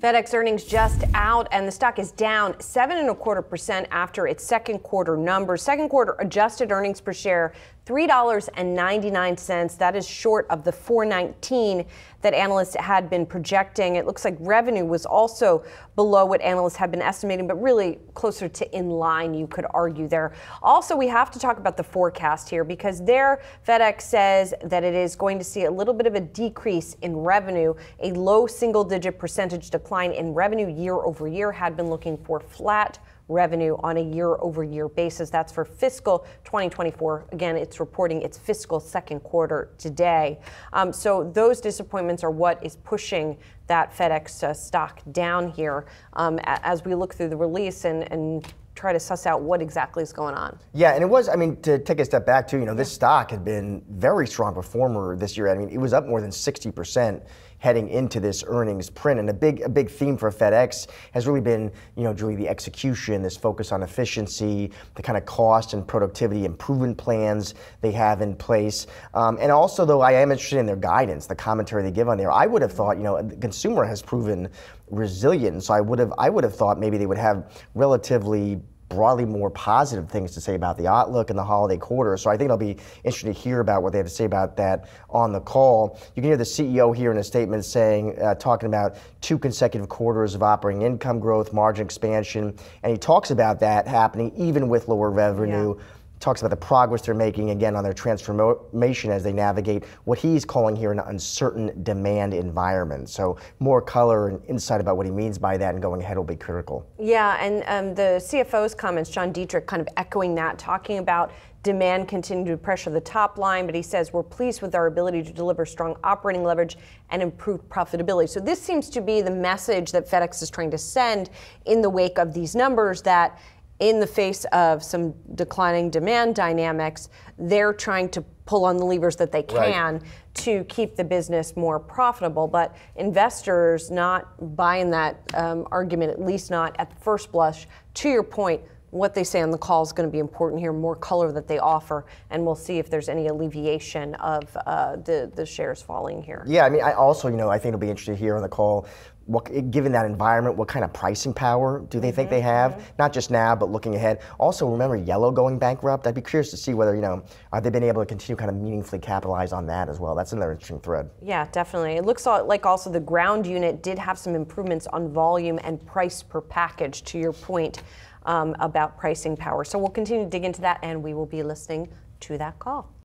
FedEx earnings just out, and the stock is down seven and a quarter percent after its second quarter numbers. Second quarter adjusted earnings per share $3.99. That is short of the 419 that analysts had been projecting. It looks like revenue was also below what analysts had been estimating, but really closer to in line, you could argue there. Also, we have to talk about the forecast here because there FedEx says that it is going to see a little bit of a decrease in revenue, a low single digit percentage decline in revenue year over year, had been looking for flat revenue on a year over year basis. That's for fiscal 2024. Again, it's reporting its fiscal second quarter today. Um, so those disappointments are what is pushing that FedEx uh, stock down here um, as we look through the release and, and try to suss out what exactly is going on. Yeah, and it was, I mean, to take a step back too, you know, this stock had been very strong performer this year. I mean, it was up more than 60% heading into this earnings print. And a big, a big theme for FedEx has really been, you know, Julie, the execution, this focus on efficiency, the kind of cost and productivity improvement plans they have in place. Um, and also, though, I am interested in their guidance, the commentary they give on there. I would have thought, you know, consumer has proven resilient. So I would have, I would have thought maybe they would have relatively broadly more positive things to say about the outlook in the holiday quarter. So I think it'll be interesting to hear about what they have to say about that on the call. You can hear the CEO here in a statement saying, uh, talking about two consecutive quarters of operating income growth, margin expansion, and he talks about that happening even with lower revenue. Yeah talks about the progress they're making again on their transformation as they navigate what he's calling here an uncertain demand environment. So more color and insight about what he means by that and going ahead will be critical. Yeah, and um, the CFO's comments, John Dietrich, kind of echoing that, talking about demand continuing to pressure the top line, but he says we're pleased with our ability to deliver strong operating leverage and improved profitability. So this seems to be the message that FedEx is trying to send in the wake of these numbers that in the face of some declining demand dynamics, they're trying to pull on the levers that they can right. to keep the business more profitable. But investors not buying that um, argument, at least not at the first blush. To your point, what they say on the call is going to be important here, more color that they offer, and we'll see if there's any alleviation of uh, the, the shares falling here. Yeah, I mean, I also, you know, I think it'll be interesting to hear on the call what, given that environment, what kind of pricing power do they mm-hmm, think they have? Mm-hmm. Not just now, but looking ahead. Also, remember Yellow going bankrupt. I'd be curious to see whether you know have they been able to continue kind of meaningfully capitalize on that as well. That's another interesting thread. Yeah, definitely. It looks like also the ground unit did have some improvements on volume and price per package. To your point um, about pricing power, so we'll continue to dig into that, and we will be listening to that call.